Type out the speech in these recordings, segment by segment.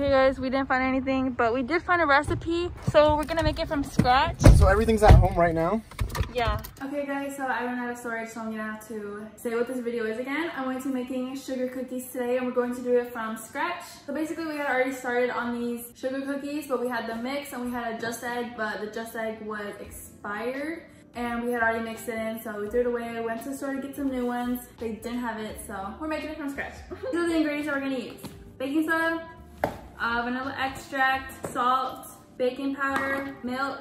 Okay guys, we didn't find anything, but we did find a recipe. So we're gonna make it from scratch. So everything's at home right now? Yeah. Okay guys, so I ran out of storage, so I'm gonna have to say what this video is again. I'm going to be making sugar cookies today, and we're going to do it from scratch. So basically, we had already started on these sugar cookies, but we had the mix and we had a just egg, but the just egg was expired. And we had already mixed it in, so we threw it away. Went to the store to get some new ones. They didn't have it, so we're making it from scratch. These are the ingredients that we're gonna use. Baking soda, uh, vanilla extract, salt, baking powder, milk,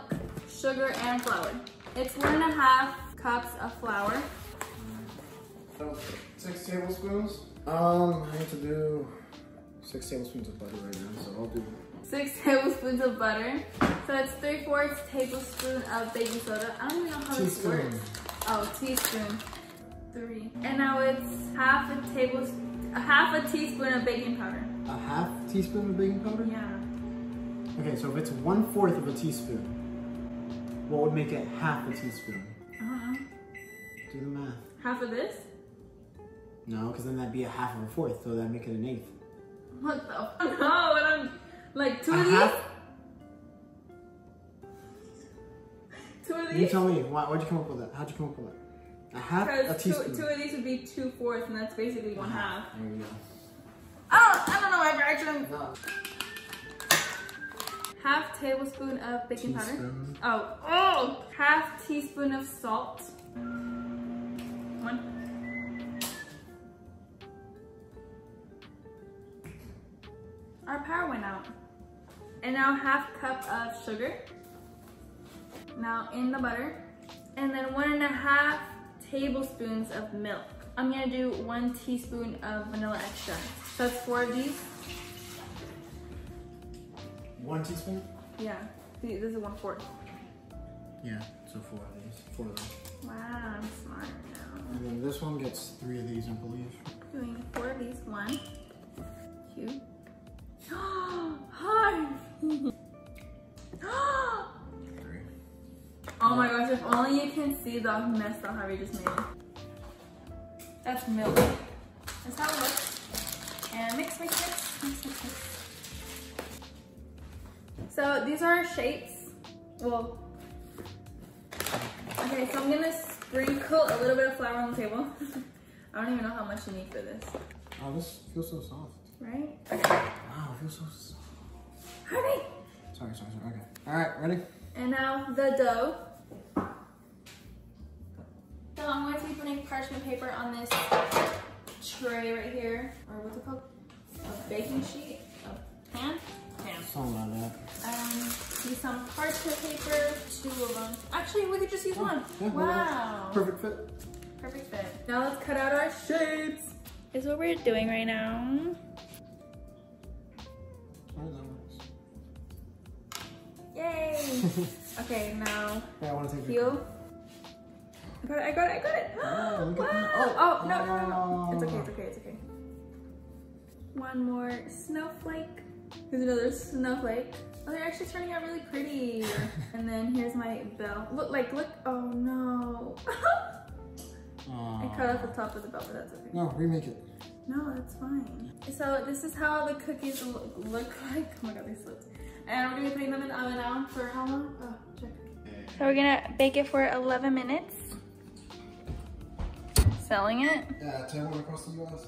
sugar, and flour. It's one and a half cups of flour. So six tablespoons. Um, I need to do six tablespoons of butter right now, so I'll do Six tablespoons of butter. So it's three fourths tablespoon of baking soda. I don't even know how this teaspoon. works. Oh, teaspoon. Three. And now it's half a tablespoon, half a teaspoon of baking powder. A half teaspoon of baking powder? Yeah. Okay, so if it's one fourth of a teaspoon, what would make it half a teaspoon? Uh-huh. Do the math. Half of this? No, because then that'd be a half of a fourth, so that'd make it an eighth. What the? No, what I'm like two A of these. half? Two of these? You tell me, why, why'd you come up with that? How'd you come up with that? A half a Because two, teaspoon. two of these would be two fourths, and that's basically one uh-huh. half. There you go. Oh, I don't know my fraction. No. Half tablespoon of baking powder. Oh, oh! Half teaspoon of salt. One. Our power went out. And now half cup of sugar. Now in the butter. And then one and a half tablespoons of milk. I'm gonna do one teaspoon of vanilla extract. So that's four of these. One teaspoon? Yeah, this is one fourth. Yeah, so four of these. Four of them. Wow, I'm smart now. And then this one gets three of these, I believe. Doing four of these. One, two. Hi. oh my gosh! If only you can see the mess that Harvey just made. That's milk. That's how it looks. And mix, mix, mix, mix, mix, mix. So these are our shapes. Well, okay. So I'm gonna sprinkle a little bit of flour on the table. I don't even know how much you need for this, Oh, this feels so soft. right? Okay. Wow, it feels so soft. Harvey. Sorry, sorry, sorry. Okay. All right, ready? And now the dough. Putting parchment paper on this tray right here, or what's it called? A baking sheet, a pan, pan. Something like that. Um, use some parchment paper, two of them. Actually, we could just use one. Yeah, Wow. Perfect fit. Perfect fit. Now let's cut out our shapes. Is what we're doing right now. How does that work? Yay! okay, now Yeah, I want to take a peel. I got it, I got it, I got it. Oh, wow. Oh, Oh. no, no, no, no. It's okay, it's okay, it's okay. One more snowflake. Here's another snowflake. Oh, they're actually turning out really pretty. and then here's my bell. Look, like, look. Oh, no. I cut off the top of the bell, but that's okay. No, remake it. No, that's fine. So this is how the cookies look, look like. Oh my god, they slipped. And we're gonna be putting them in the oven now for how long? Oh, check. So we're gonna bake it for 11 minutes. Selling it. Yeah, Taiwan across the U.S.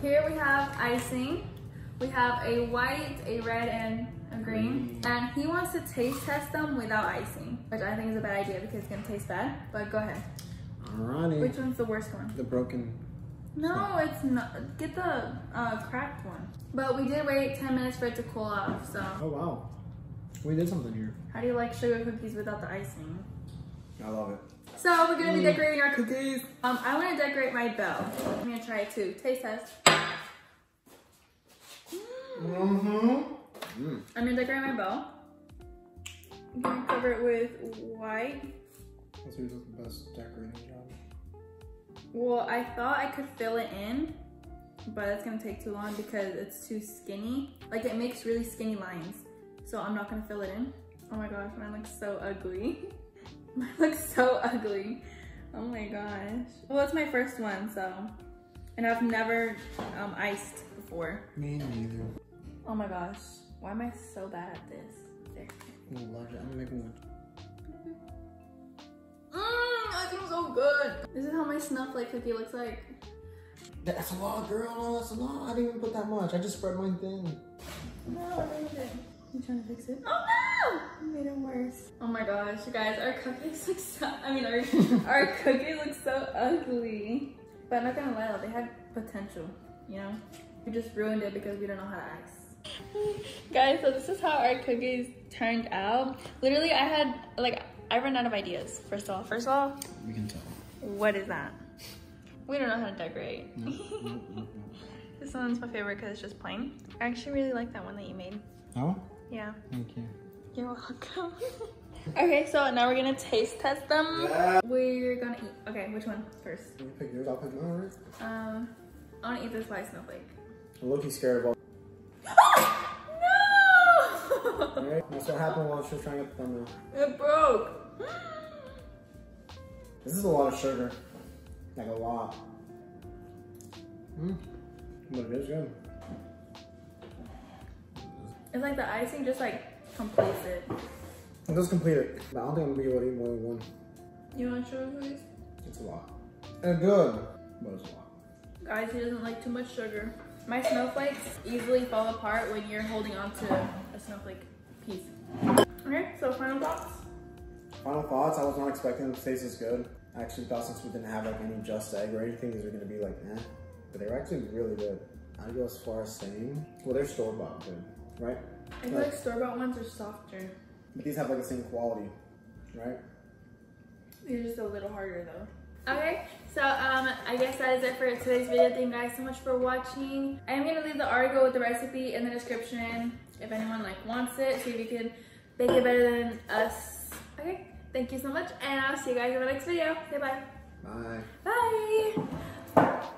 Here we have icing. We have a white, a red, and a green. And he wants to taste test them without icing, which I think is a bad idea because it's gonna taste bad. But go ahead. Alrighty. Which one's the worst one? The broken. No, it's not. Get the uh, cracked one. But we did wait 10 minutes for it to cool off, so. Oh wow. We did something here. How do you like sugar cookies without the icing? I love it. So we're gonna be decorating our cookies. Um, I wanna decorate my bell. I'm gonna try it too. Taste test. Mm-hmm. Mm. I'm gonna decorate my bell. I'm gonna cover it with white. That's who does the best decorating job. Well, I thought I could fill it in, but it's gonna take too long because it's too skinny. Like it makes really skinny lines. So I'm not gonna fill it in. Oh my gosh, mine looks so ugly. mine looks so ugly. Oh my gosh. Well, it's my first one, so And I've never um, iced before. Me neither. Oh my gosh. Why am I so bad at this? There. I love it. I'm making one. Mmm, that seems so good. This is how my snuff like cookie looks like. That's a lot, girl. No, that's a lot. I didn't even put that much. I just spread mine thin. No, I made it. You trying to fix it? Oh no! You made it worse. Oh my gosh, you guys, our cupcakes look so, I mean, our, our cookie looks so ugly. But I'm not gonna lie, they had potential, you know? We just ruined it because we don't know how to ice. Guys, so this is how our cookies turned out. Literally, I had, like, I ran out of ideas, first of all. First of all, We can tell. what is that? We don't know how to decorate. This one's my favorite because it's just plain. I actually really like that one that you made. Oh, Yeah. thank you. You're welcome. okay, so now we're gonna taste test them. Yeah. We're gonna eat. Okay, which one first? You pick yours. I'll pick mine, right? Um, I wanna eat this white snowflake. I'm looking scared of all. no! That's what happened while she was trying to get the thumbnail. it broke. This is a lot of sugar. Like a lot. Hmm. But it is good. It's like the icing just like completes it. It does complete it. I don't think I'm gonna be able to eat more than one. You want sugar, please? It's a lot. It's good, but it's a lot. Guys, he doesn't like too much sugar. My snowflakes easily fall apart when you're holding onto a snowflake piece. Okay, so final thoughts. Final thoughts, I was not expecting them to taste as good. I actually thought since we didn't have like any just egg or anything, these were gonna be like eh. But they were actually really good. I'd go as far as saying, well, they're store bought good, right? I feel like store-bought ones are softer. But these have like the same quality, right? They're just a little harder though. Okay, so um, I guess that is it for today's video. Thank you guys so much for watching. I am gonna leave the article with the recipe in the description if anyone like wants it. See if you can bake it better than us. Okay, thank you so much, and I'll see you guys in the next video. Say bye. Bye. Bye.